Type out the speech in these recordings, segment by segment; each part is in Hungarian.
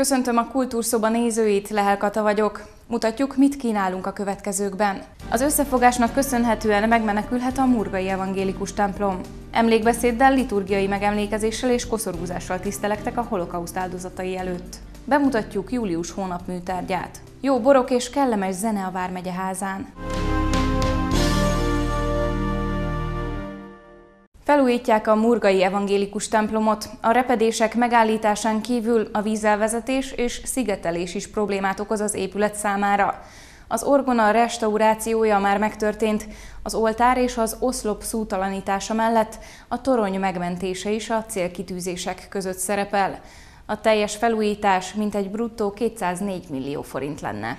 Köszöntöm a Kultúrszoba nézőit, Lehel Kata vagyok. Mutatjuk, mit kínálunk a következőkben. Az összefogásnak köszönhetően megmenekülhet a Murgai Evangélikus templom. Emlékbeszéddel, liturgiai megemlékezéssel és koszorúzással tisztelektek a holokauszt áldozatai előtt. Bemutatjuk július hónap műtárgyát. Jó borok és kellemes zene a Vármegye házán. Felújítják a Murgai Evangélikus templomot. A repedések megállításán kívül a vízelvezetés és szigetelés is problémát okoz az épület számára. Az orgona restaurációja már megtörtént, az oltár és az oszlop szútalanítása mellett a torony megmentése is a célkitűzések között szerepel. A teljes felújítás mintegy bruttó 204 millió forint lenne.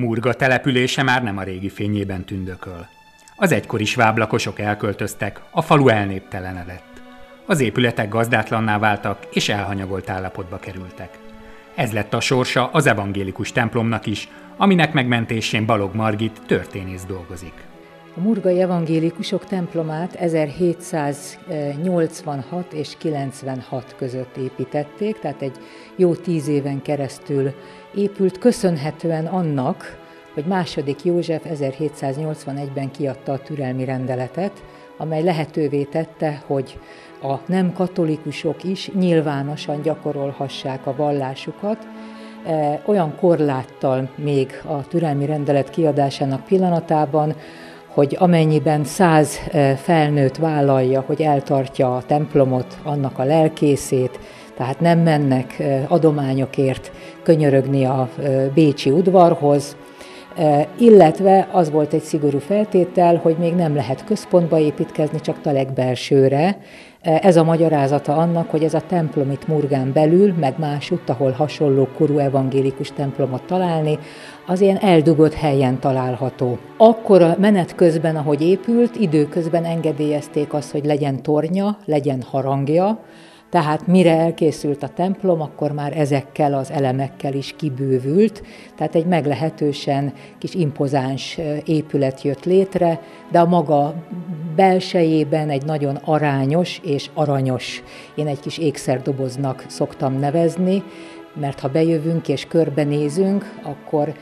Murga települése már nem a régi fényében tündököl. Az egykori sváblakosok elköltöztek, a falu elnéptelenedett. Az épületek gazdátlanná váltak és elhanyagolt állapotba kerültek. Ez lett a sorsa az evangélikus templomnak is, aminek megmentésén Balog Margit történész dolgozik. A Murgai Evangélikusok templomát 1786 és 96 között építették, tehát egy jó tíz éven keresztül épült, köszönhetően annak, hogy második József 1781-ben kiadta a türelmi rendeletet, amely lehetővé tette, hogy a nem katolikusok is nyilvánosan gyakorolhassák a vallásukat, e, olyan korláttal még a türelmi rendelet kiadásának pillanatában, hogy amennyiben száz e, felnőtt vállalja, hogy eltartja a templomot, annak a lelkészét, tehát nem mennek e, adományokért könyörögni a Bécsi udvarhoz, illetve az volt egy szigorú feltétel, hogy még nem lehet központba építkezni, csak a legbelsőre. Ez a magyarázata annak, hogy ez a templom itt Murgán belül, meg másutt, ahol hasonló korú evangélikus templomot találni, az ilyen eldugott helyen található. Akkor a menet közben, ahogy épült, időközben engedélyezték azt, hogy legyen tornya, legyen harangja, tehát mire elkészült a templom, akkor már ezekkel az elemekkel is kibővült, tehát egy meglehetősen kis impozáns épület jött létre, de a maga belsejében egy nagyon arányos és aranyos, én egy kis ékszerdoboznak szoktam nevezni, mert ha bejövünk és körbenézünk, akkor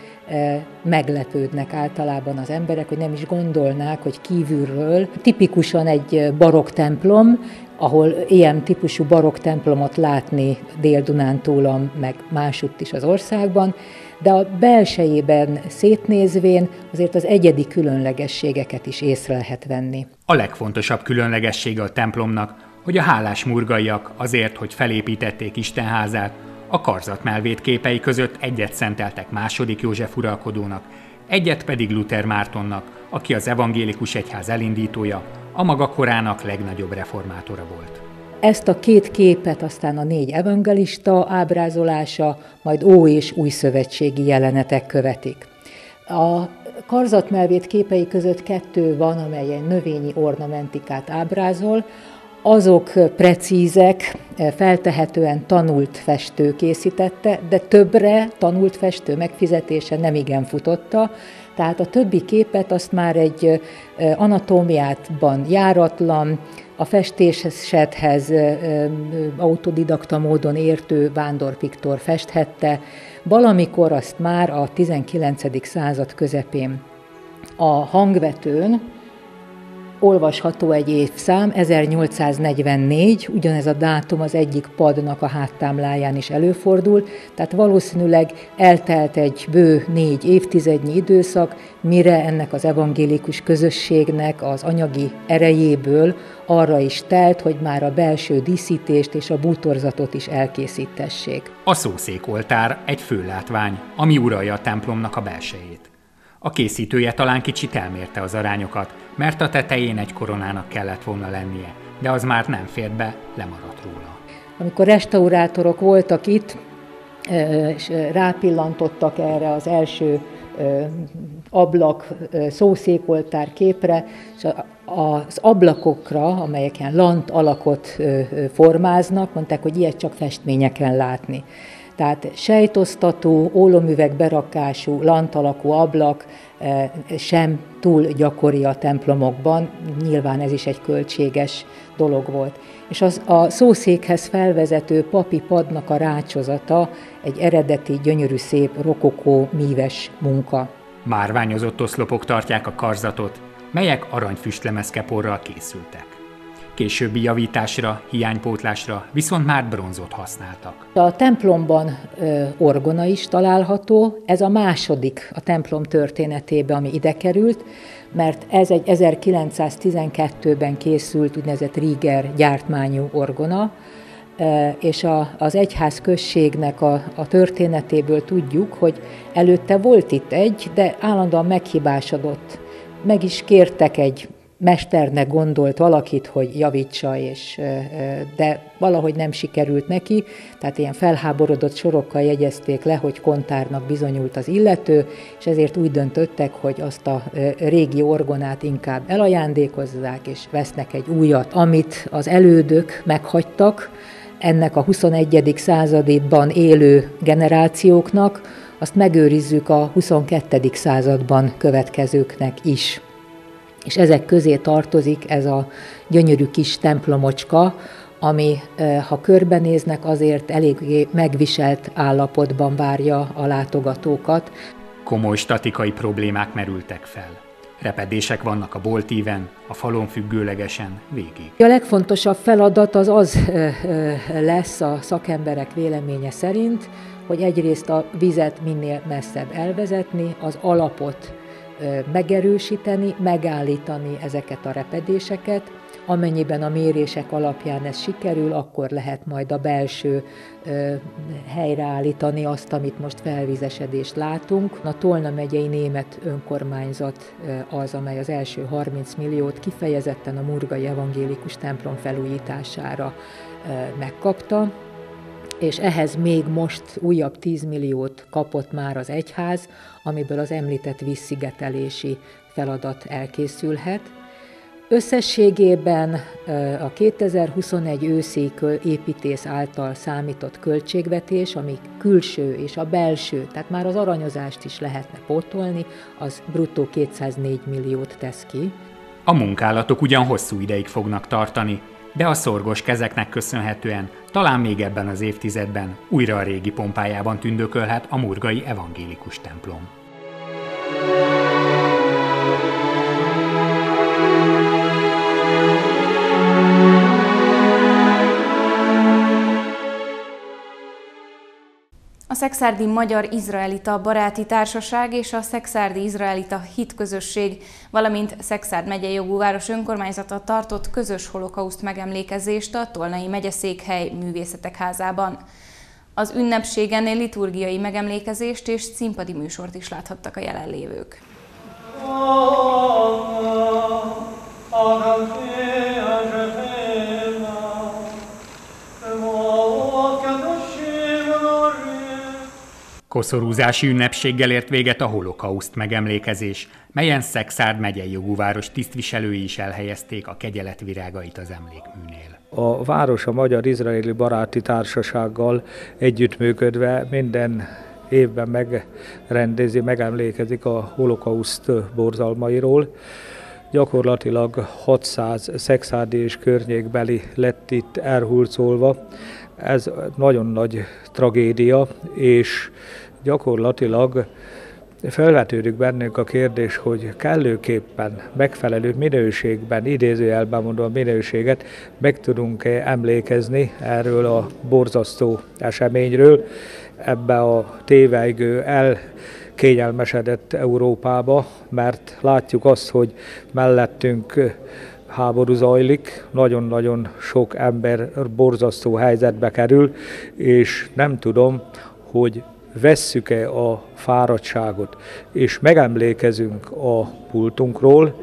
meglepődnek általában az emberek, hogy nem is gondolnák, hogy kívülről tipikusan egy barokk templom, ahol ilyen típusú barokk templomot látni Dél-Dunántúlon, meg másutt is az országban, de a belsejében szétnézvén azért az egyedi különlegességeket is észre lehet venni. A legfontosabb különlegessége a templomnak, hogy a hálás murgaiak azért, hogy felépítették Istenházát, a karzatmelvét képei között egyet szenteltek második József uralkodónak, egyet pedig Luther Mártonnak, aki az evangélikus egyház elindítója, a maga korának legnagyobb reformátora volt. Ezt a két képet aztán a négy evangelista ábrázolása, majd ó és új szövetségi jelenetek követik. A karzatmelvét képei között kettő van, amely egy növényi ornamentikát ábrázol, azok precízek, feltehetően tanult festő készítette, de többre tanult festő megfizetése nem igen futotta, tehát a többi képet azt már egy anatómiátban járatlan, a festésethez autodidakta módon értő Vándor Viktor festhette, valamikor azt már a 19. század közepén a hangvetőn, olvasható egy évszám, 1844, ugyanez a dátum az egyik padnak a háttámláján is előfordul, tehát valószínűleg eltelt egy bő négy évtizednyi időszak, mire ennek az evangélikus közösségnek az anyagi erejéből arra is telt, hogy már a belső díszítést és a bútorzatot is elkészítessék. A szószékoltár egy főlátvány, ami uralja a templomnak a belsejét. A készítője talán kicsit elmérte az arányokat, mert a tetején egy koronának kellett volna lennie, de az már nem fért be, lemaradt róla. Amikor restaurátorok voltak itt, és rápillantottak erre az első ablak szószékoltár képre, és az ablakokra, amelyek ilyen lant alakot formáznak, mondták, hogy ilyet csak festményeken látni. Tehát sejtosztató, ólomüveg berakású, lantalakú ablak sem túl gyakori a templomokban, nyilván ez is egy költséges dolog volt. És az a szószékhez felvezető papi padnak a rácsozata egy eredeti, gyönyörű, szép, rokokó, míves munka. Márványozott oszlopok tartják a karzatot, melyek aranyfüstlemezkeporral készültek. Későbbi javításra, hiánypótlásra viszont már bronzot használtak. A templomban ö, orgona is található, ez a második a templom történetében, ami ide került, mert ez egy 1912-ben készült úgynevezett Rieger gyártmányú orgona, és a, az egyház községnek a, a történetéből tudjuk, hogy előtte volt itt egy, de állandóan meghibásodott. Meg is kértek egy mesternek gondolt valakit, hogy javítsa, és, de valahogy nem sikerült neki, tehát ilyen felháborodott sorokkal jegyezték le, hogy kontárnak bizonyult az illető, és ezért úgy döntöttek, hogy azt a régi orgonát inkább elajándékozzák, és vesznek egy újat, amit az elődök meghagytak, ennek a 21. században élő generációknak, azt megőrizzük a 22. században következőknek is. És ezek közé tartozik ez a gyönyörű kis templomocska, ami, ha körbenéznek, azért eléggé megviselt állapotban várja a látogatókat. Komoly statikai problémák merültek fel. Repedések vannak a boltíven, a falon függőlegesen végig. A legfontosabb feladat az az lesz a szakemberek véleménye szerint, hogy egyrészt a vizet minél messzebb elvezetni, az alapot megerősíteni, megállítani ezeket a repedéseket. Amennyiben a mérések alapján ez sikerül, akkor lehet majd a belső ö, helyreállítani azt, amit most felvizesedést látunk. A Tolna megyei német önkormányzat az, amely az első 30 milliót kifejezetten a Murgai Evangélikus templom felújítására megkapta és ehhez még most újabb 10 milliót kapott már az egyház, amiből az említett visszigetelési feladat elkészülhet. Összességében a 2021 őszi építész által számított költségvetés, ami külső és a belső, tehát már az aranyozást is lehetne pótolni, az bruttó 204 milliót tesz ki. A munkálatok ugyan hosszú ideig fognak tartani, de a szorgos kezeknek köszönhetően talán még ebben az évtizedben újra a régi pompájában tündökölhet a murgai evangélikus templom. Szexárdi Magyar-Izraelita Baráti Társaság és a Szexárdi Izraelita Hitközösség, valamint Szexárd megyei jogú város önkormányzata tartott közös holokauszt megemlékezést a Tolnai megyeszékhely művészetek házában. Az ünnepségen liturgiai megemlékezést és színpadi műsort is láthattak a jelenlévők. Oh, oh, oh, Koszorúzási ünnepséggel ért véget a holokauszt megemlékezés, melyen Szexárd megyei jogú város tisztviselői is elhelyezték a kegyelet virágait az emlékműnél. A város a Magyar-Izraeli Baráti Társasággal együttműködve minden évben megrendezi, megemlékezik a holokauszt borzalmairól. Gyakorlatilag 600 szexárdi és környékbeli lett itt elhurcolva. Ez nagyon nagy tragédia, és gyakorlatilag felvetődik bennünk a kérdés, hogy kellőképpen, megfelelő minőségben, idézőjelben mondva a minőséget, meg tudunk-e emlékezni erről a borzasztó eseményről, ebbe a tévejgő el kényelmesedett Európába, mert látjuk azt, hogy mellettünk háború zajlik, nagyon-nagyon sok ember borzasztó helyzetbe kerül, és nem tudom, hogy vesszük-e a fáradtságot, és megemlékezünk a pultunkról,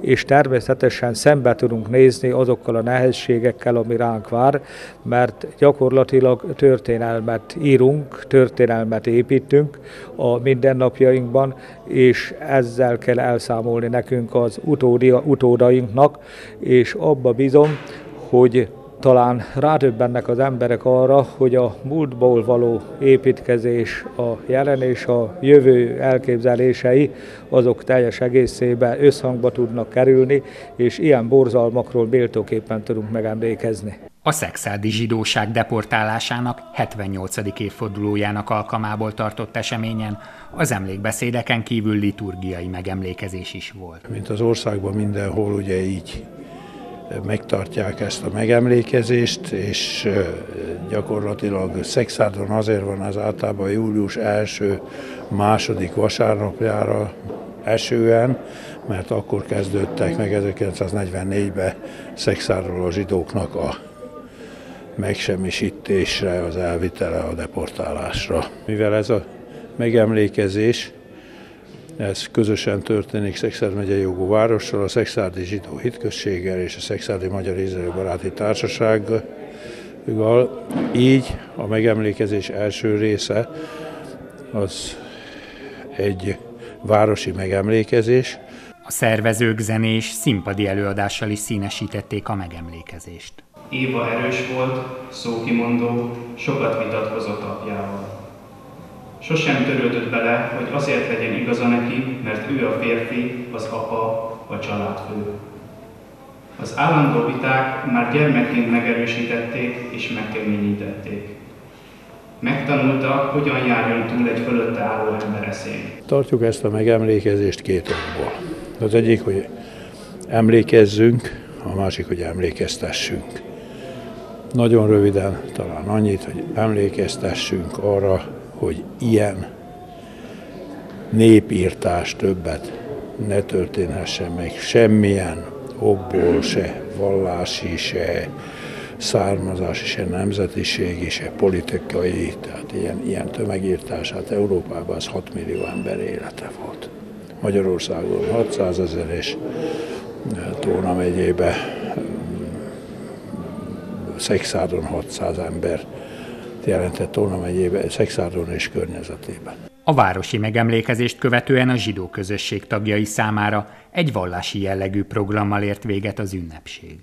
és természetesen szembe tudunk nézni azokkal a nehézségekkel, ami ránk vár, mert gyakorlatilag történelmet írunk, történelmet építünk a mindennapjainkban, és ezzel kell elszámolni nekünk az utódi, utódainknak, és abba bizom, hogy talán rádöbbennek az emberek arra, hogy a múltból való építkezés, a jelen és a jövő elképzelései, azok teljes egészében összhangba tudnak kerülni, és ilyen borzalmakról méltóképpen tudunk megemlékezni. A szexádi zsidóság deportálásának 78. évfordulójának alkalmából tartott eseményen az emlékbeszédeken kívül liturgiai megemlékezés is volt. Mint az országban mindenhol ugye így megtartják ezt a megemlékezést, és gyakorlatilag Szexárdon azért van az általában július első, második vasárnapjára esően, mert akkor kezdődtek meg 1944-ben Szexárdról a zsidóknak a megsemmisítésre, az elvitele, a deportálásra. Mivel ez a megemlékezés ez közösen történik Szexárd megye jogú várossal, a Szexárdi Zsidó Hitközséggel és a Szexárdi Magyar Izrael Baráti Társasággal. Így a megemlékezés első része az egy városi megemlékezés. A szervezők zenés színpadi előadással is színesítették a megemlékezést. Éva erős volt, szókimondó, sokat vitatkozott apjával. Sosem törődött bele, hogy azért legyen igaza neki, mert ő a férfi, az apa, a családfő. Az állandó viták már gyermekként megerősítették és megkeményítették. Megtanulta, hogyan járjon túl egy fölötte álló ember eszén. Tartjuk ezt a megemlékezést két okból. Az egyik, hogy emlékezzünk, a másik, hogy emlékeztessünk. Nagyon röviden talán annyit, hogy emlékeztessünk arra, hogy ilyen népírtás többet ne történhessen meg semmilyen okból, se vallási, se származási, se nemzetiségi, se politikai, tehát ilyen, ilyen tömegírtás, hát Európában az 6 millió ember élete volt. Magyarországon 600 ezer, és Tóna megyébe Szexádon 600 ember jelentett Tóna megyébe, Szexárdon és környezetében. A városi megemlékezést követően a zsidó közösség tagjai számára egy vallási jellegű programmal ért véget az ünnepség.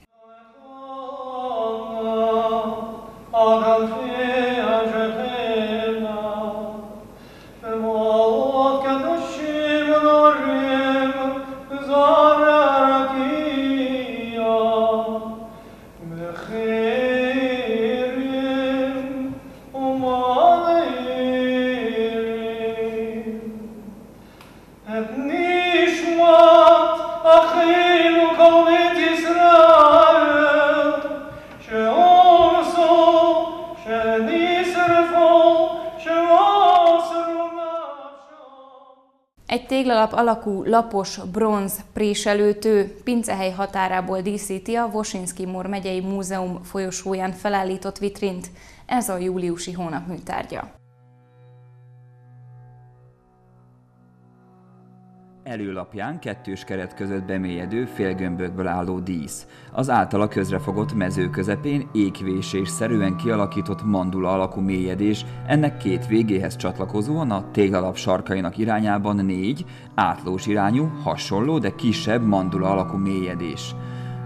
Téglalap alakú lapos bronz préselőtő pincehely határából díszíti a Vosinski Mór megyei múzeum folyosóján felállított vitrint. Ez a júliusi hónap műtárgya. Előlapján kettős keret között bemélyedő félgömbökből álló dísz. Az általa közrefogott mező közepén égvésésszerűen kialakított mandula alakú mélyedés, ennek két végéhez csatlakozóan a téglalap sarkainak irányában négy, átlós irányú, hasonló, de kisebb mandula alakú mélyedés.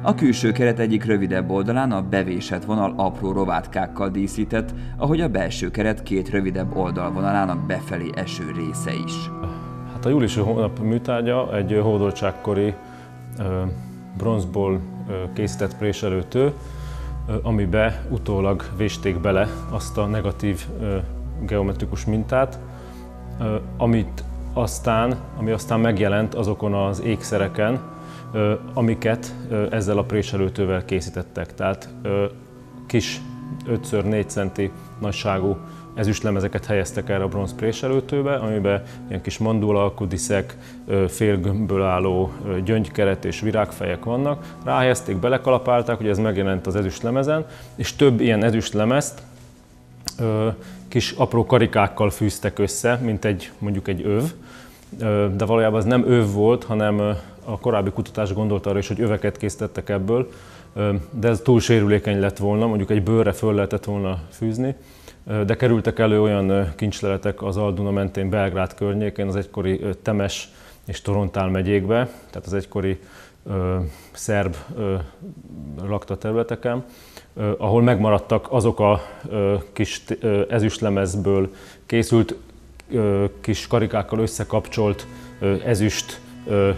A külső keret egyik rövidebb oldalán a bevésett vonal apró rovátkákkal díszített, ahogy a belső keret két rövidebb oldalvonalának befelé eső része is. A júliusi hónap műtárgya egy hódoltságkori bronzból készített préselőtő, amibe utólag vésték bele azt a negatív geometrikus mintát, amit aztán, ami aztán megjelent azokon az ékszereken, amiket ezzel a préselőtővel készítettek. Tehát kis 5x4 centi nagyságú ezüstlemezeket helyeztek erre a bronz préselőtőbe, amiben ilyen kis mandula alkudiszek, félgömbből álló gyöngykeret és virágfejek vannak. Ráhelyezték, belekalapálták, hogy ez megjelent az ezüstlemezen, és több ilyen ezüstlemezt kis apró karikákkal fűztek össze, mint egy mondjuk egy öv, de valójában az nem öv volt, hanem a korábbi kutatás gondolta arra is, hogy öveket készítettek ebből, de ez túl sérülékeny lett volna, mondjuk egy bőrre föl lehetett volna fűzni, de kerültek elő olyan kincsleletek az Alduna mentén Belgrád környékén, az egykori Temes és Torontál megyékbe, tehát az egykori ö, szerb ö, lakta területeken, ö, ahol megmaradtak azok a ö, kis ö, ezüstlemezből készült ö, kis karikákkal összekapcsolt ö, ezüst ö,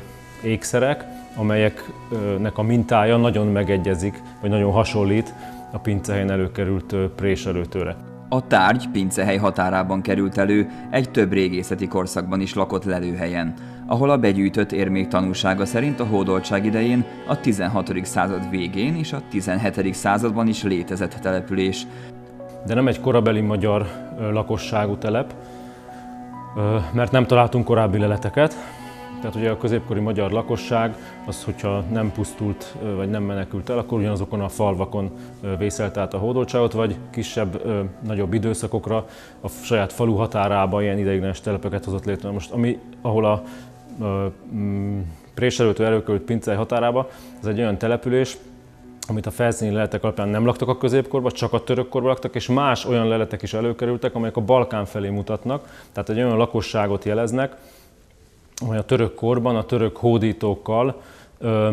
ékszerek, amelyeknek a mintája nagyon megegyezik, vagy nagyon hasonlít a pincehelyen előkerült préselőtőre. A tárgy pincehely határában került elő egy több régészeti korszakban is lakott lelőhelyen, ahol a begyűjtött érmék tanúsága szerint a hódoltság idején a 16. század végén és a 17. században is létezett település. De nem egy korabeli magyar lakosságú telep, mert nem találtunk korábbi leleteket, tehát ugye a középkori magyar lakosság, az, hogyha nem pusztult vagy nem menekült el, akkor ugyanazokon a falvakon vészelt át a hódoltságot, vagy kisebb, nagyobb időszakokra a saját falu határába ilyen ideiglenes telepeket hozott létre. Most ami, ahol a, mm, préselőtől előkerült Pincei határába, ez egy olyan település, amit a felszíni leletek alapján nem laktak a középkorban, csak a török korban laktak, és más olyan leletek is előkerültek, amelyek a Balkán felé mutatnak, tehát egy olyan lakosságot jeleznek, amely a török korban a török hódítókkal ö,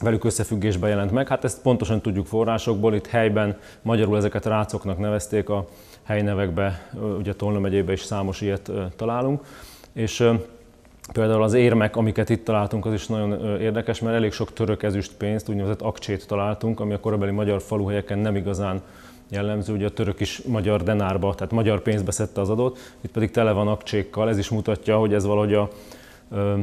velük összefüggésben jelent meg. Hát ezt pontosan tudjuk forrásokból, itt helyben magyarul ezeket rácoknak nevezték a helynevekbe, ugye Tolna megyében is számos ilyet találunk. És Például az érmek, amiket itt találtunk, az is nagyon érdekes, mert elég sok török ezüst pénzt, úgynevezett akcsét találtunk, ami a korabeli magyar faluhelyeken nem igazán jellemző, ugye a török is magyar denárba, tehát magyar pénzbe szedte az adót, itt pedig tele van akcsékkal, ez is mutatja, hogy ez valahogy a ö,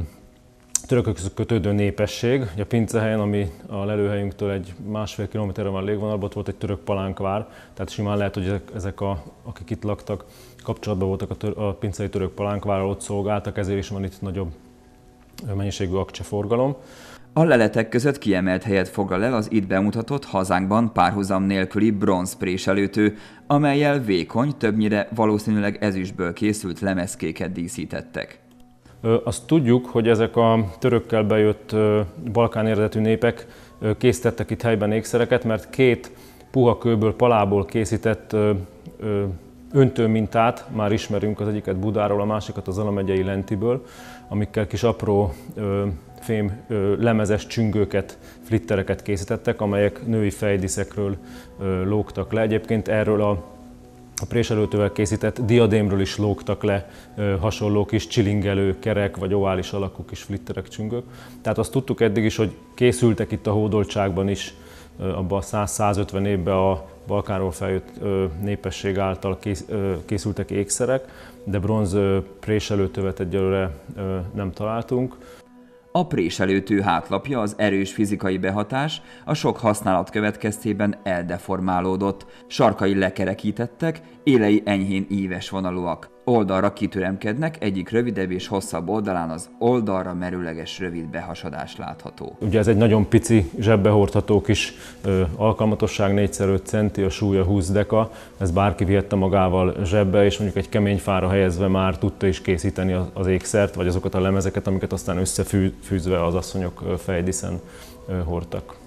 törökök kötődő népesség. Ugye a Pincehelyen, ami a lelőhelyünktől egy másfél kilométerre van légvonalban, ott volt egy török palánkvár, tehát simán lehet, hogy ezek, ezek a, akik itt laktak, kapcsolatban voltak a, tör, a pincei török palánkvárral, ott szolgáltak, ezért is van itt nagyobb mennyiségű akcseforgalom. A leletek között kiemelt helyet foglal el az itt bemutatott hazánkban párhuzam nélküli bronzpréselőtő, amelyel vékony, többnyire valószínűleg ezüstből készült lemezkéket díszítettek. Azt tudjuk, hogy ezek a törökkel bejött balkán eredetű népek készítettek itt helyben ékszereket, mert két puha kőből, palából készített öntőmintát már ismerünk, az egyiket Budáról, a másikat az Alamegyei Lentiből, amikkel kis apró fém lemezes csüngőket, flittereket készítettek, amelyek női fejdiszekről lógtak le. Egyébként erről a a préselőtővel készített diadémről is lógtak le ö, hasonló kis csilingelő, kerek vagy ovális alakú kis flitterek, csüngők. Tehát azt tudtuk eddig is, hogy készültek itt a hódoltságban is, abban a 100-150 évben a Balkánról feljött ö, népesség által kész, ö, készültek ékszerek, de bronz préselőtövet egyelőre nem találtunk. A préselőtő hátlapja az erős fizikai behatás a sok használat következtében eldeformálódott, sarkai lekerekítettek, élei enyhén íves vonalúak. Oldalra kitüremkednek, egyik rövidebb és hosszabb oldalán az oldalra merőleges rövid behasadás látható. Ugye ez egy nagyon pici zsebbe hordható kis ö, alkalmatosság, 4x5 centi, a súlya 20 deka, ez bárki vihette magával zsebbe, és mondjuk egy kemény fára helyezve már tudta is készíteni az ékszert, vagy azokat a lemezeket, amiket aztán összefűzve az asszonyok fejdiszen hordtak.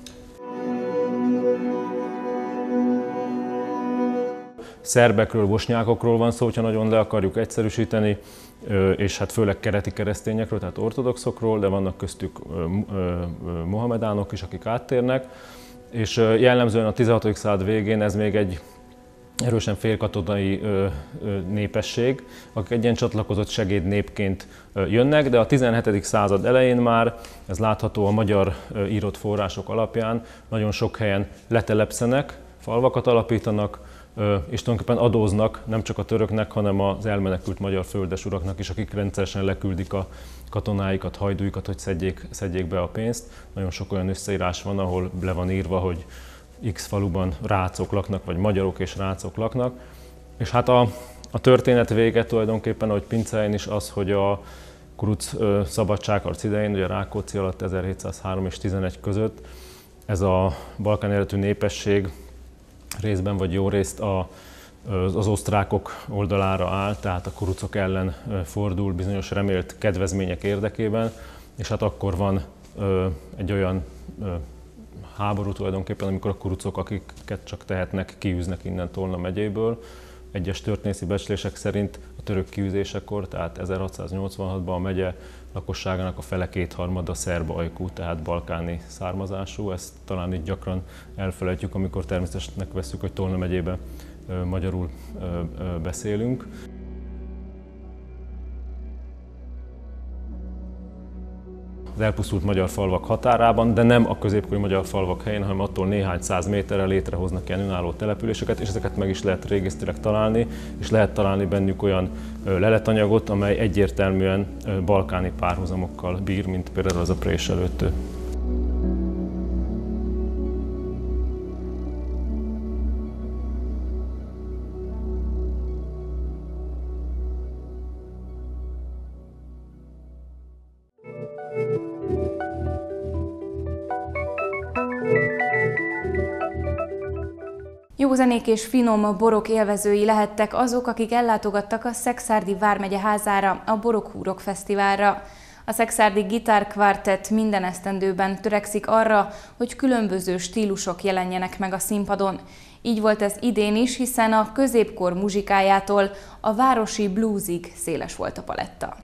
Szerbekről, bosnyákokról van szó, hogyha nagyon le akarjuk egyszerűsíteni, és hát főleg kereti keresztényekről, tehát ortodoxokról, de vannak köztük mohamedánok is, akik áttérnek. És jellemzően a 16. század végén ez még egy erősen félkatonai népesség, akik egy ilyen csatlakozott segédnépként jönnek, de a 17. század elején már, ez látható a magyar írott források alapján, nagyon sok helyen letelepszenek, falvakat alapítanak, és tulajdonképpen adóznak nem csak a töröknek, hanem az elmenekült magyar földesuraknak is, akik rendszeresen leküldik a katonáikat, hajdúikat, hogy szedjék, szedjék be a pénzt. Nagyon sok olyan összeírás van, ahol le van írva, hogy X faluban rácok laknak, vagy magyarok és rácok laknak. És hát a, a történet vége tulajdonképpen, ahogy Pincein is az, hogy a Kuruc szabadságharc idején, ugye Rákóczi alatt 1703 és 11 között ez a balkán eredetű népesség részben vagy jó részt a az osztrákok oldalára áll, tehát a kurucok ellen fordul bizonyos remélt kedvezmények érdekében, és hát akkor van egy olyan háború tulajdonképpen, amikor a kurucok, akiket csak tehetnek, kiűznek innen Tolna megyéből. Egyes történészi becslések szerint a török kiűzésekor, tehát 1686-ban a megye lakosságának a fele kétharmada szerb ajkú, tehát balkáni származású. Ezt talán így gyakran elfelejtjük, amikor természetesnek veszük, hogy Tolna megyében magyarul beszélünk. Az elpusztult magyar falvak határában, de nem a középkori magyar falvak helyén, hanem attól néhány száz méterre létrehoznak ilyen önálló településeket, és ezeket meg is lehet régisztileg találni, és lehet találni bennük olyan leletanyagot, amely egyértelműen balkáni párhuzamokkal bír, mint például az a préselőtő. Zenék és finom borok élvezői lehettek azok, akik ellátogattak a Szexárdi Vármegye házára, a Borokhúrok Fesztiválra. A Szexárdi Gitár Quartet minden esztendőben törekszik arra, hogy különböző stílusok jelenjenek meg a színpadon. Így volt ez idén is, hiszen a középkor muzsikájától a városi bluesig széles volt a paletta.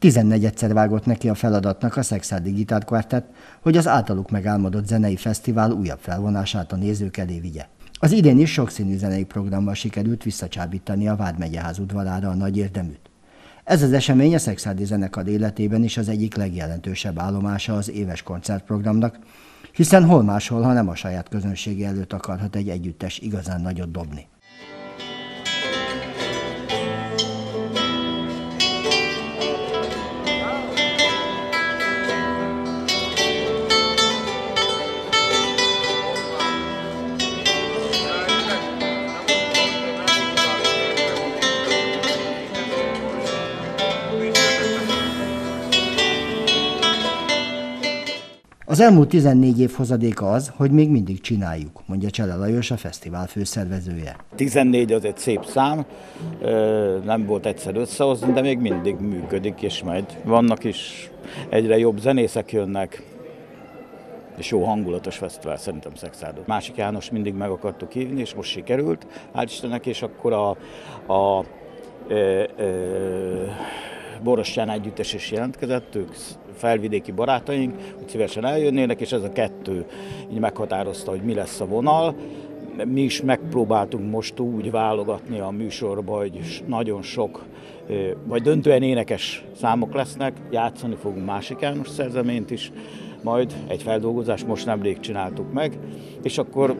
14-szer vágott neki a feladatnak a Szexárdi Gitár Quartet, hogy az általuk megálmodott zenei fesztivál újabb felvonását a nézők elé vigye. Az idén is sokszínű zenei programmal sikerült visszacsábítani a Vármegyeház udvarára a nagy érdeműt. Ez az esemény a Szexárdi zenekar életében is az egyik legjelentősebb állomása az éves koncertprogramnak, hiszen hol máshol, ha nem a saját közönsége előtt akarhat egy együttes igazán nagyot dobni. Az elmúlt 14 év hozadéka az, hogy még mindig csináljuk, mondja Csele Lajos, a fesztivál főszervezője. 14 az egy szép szám, nem volt egyszer összehozni, de még mindig működik, és majd vannak is egyre jobb zenészek jönnek, és jó hangulatos fesztivál szerintem Szexádon. Másik János mindig meg akartuk hívni, és most sikerült, hál' Istennek, és akkor a, a ö, ö, Borostyán együttes is jelentkezett, ők felvidéki barátaink, hogy szívesen eljönnének, és ez a kettő így meghatározta, hogy mi lesz a vonal. Mi is megpróbáltunk most úgy válogatni a műsorba, hogy nagyon sok, vagy döntően énekes számok lesznek, játszani fogunk másik János szerzeményt is, majd egy feldolgozást most nemrég csináltuk meg, és akkor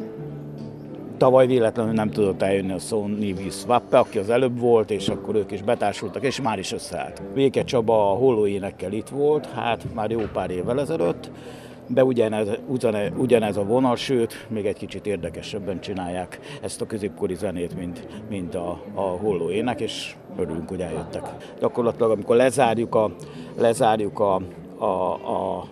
Tavaly véletlenül nem tudott eljönni a Sony Swappe, aki az előbb volt, és akkor ők is betársultak, és már is összeállt. Véke Csaba a hollóénekkel itt volt, hát már jó pár évvel ezelőtt, de ugyanez, ugyanez a vonal, sőt, még egy kicsit érdekesebben csinálják ezt a középkori zenét, mint, mint a, a holló ének, és örülünk, hogy eljöttek. Gyakorlatilag, amikor lezárjuk a, lezárjuk a, a, a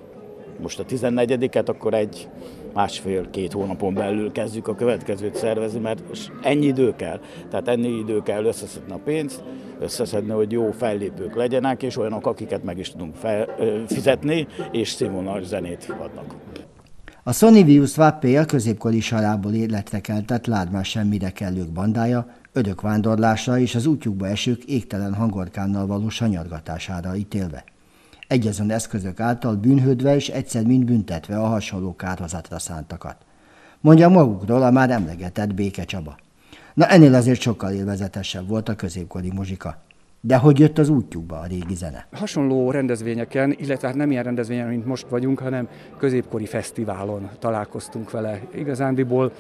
most a 14-et, akkor egy másfél-két hónapon belül kezdjük a következőt szervezni, mert ennyi idő kell. Tehát ennyi idő kell összeszedni a pénzt, összeszedni, hogy jó fellépők legyenek, és olyanok, akiket meg is tudunk fel, fizetni, és színvonalas zenét adnak. A Sony Vius Vappé a középkori sarából életre keltett ládmás semmire kellők bandája, ödök vándorlásra és az útjukba esők égtelen hangorkánnal való sanyargatására ítélve egyazon eszközök által bűnhődve és egyszer mind büntetve a hasonló kárhozatra szántakat. Mondja magukról a már emlegetett Béke Csaba. Na ennél azért sokkal élvezetesebb volt a középkori muzsika. De hogy jött az útjukba a régi zene? Hasonló rendezvényeken, illetve hát nem ilyen rendezvényen, mint most vagyunk, hanem középkori fesztiválon találkoztunk vele. Igazándiból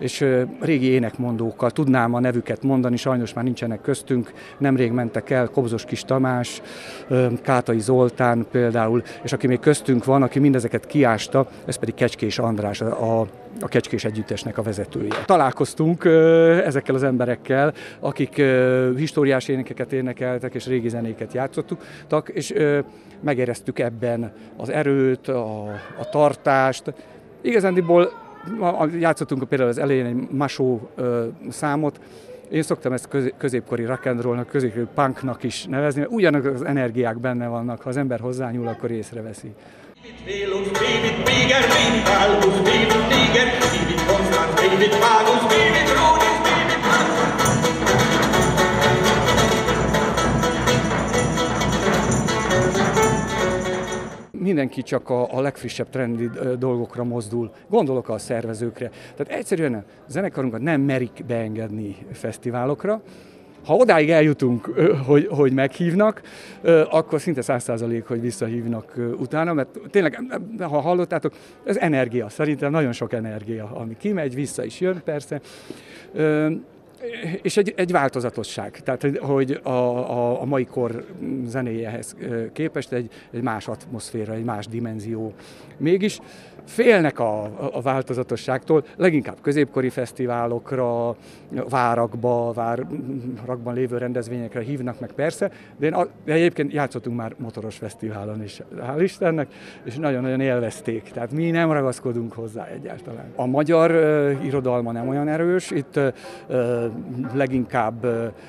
és régi énekmondókkal tudnám a nevüket mondani, sajnos már nincsenek köztünk, nemrég mentek el Kobzos Kis Tamás, Kátai Zoltán például, és aki még köztünk van, aki mindezeket kiásta, ez pedig Kecskés András, a, a Kecskés Együttesnek a vezetője. Találkoztunk ezekkel az emberekkel, akik históriás énekeket énekeltek, és régi zenéket játszottuk, és megéreztük ebben az erőt, a, a tartást. Igazándiból játszottunk például az elején egy masó számot, én szoktam ezt középkori rock and rollnak, középkori punknak is nevezni, mert ugyanak az energiák benne vannak, ha az ember hozzányúl, akkor észreveszi. David mindenki csak a, a legfrissebb trendi dolgokra mozdul. Gondolok a szervezőkre. Tehát egyszerűen a zenekarunkat nem merik beengedni fesztiválokra, ha odáig eljutunk, hogy, hogy meghívnak, akkor szinte száz százalék, hogy visszahívnak utána, mert tényleg, ha hallottátok, ez energia, szerintem nagyon sok energia, ami kimegy, vissza is jön persze és egy, egy változatosság, tehát hogy a, a, a mai kor zenéjehez képest egy, egy más atmoszféra, egy más dimenzió. Mégis félnek a, a változatosságtól, leginkább középkori fesztiválokra, várakba, várakban lévő rendezvényekre hívnak meg persze, de, én, de egyébként játszottunk már motoros fesztiválon is, hál' Istennek, és nagyon-nagyon élvezték, tehát mi nem ragaszkodunk hozzá egyáltalán. A magyar uh, irodalma nem olyan erős, itt uh, leginkább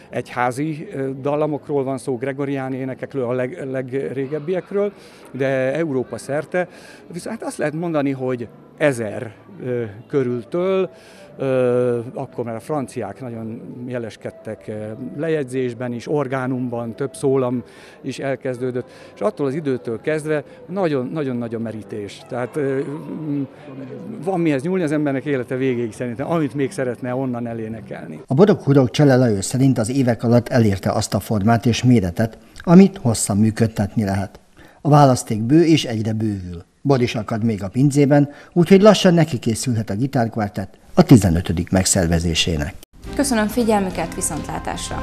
egyházi dallamokról van szó, gregorián énekekről, a leg, legrégebbiekről, de Európa szerte, viszont hát azt lehet mondani, hogy ezer körültől, akkor már a franciák nagyon jeleskedtek lejegyzésben is, orgánumban, több szólam is elkezdődött, és attól az időtől kezdve nagyon-nagyon a merítés. Tehát van mihez nyúlni az embernek élete végéig szerintem, amit még szeretne onnan elénekelni. A Bodog Hurok Csele Lajos szerint az évek alatt elérte azt a formát és méretet, amit hosszan működtetni lehet. A választék bő és egyre bővül. Bor is akad még a pincében, úgyhogy lassan neki készülhet a gitárkvartett a 15. megszervezésének. Köszönöm figyelmüket, viszontlátásra!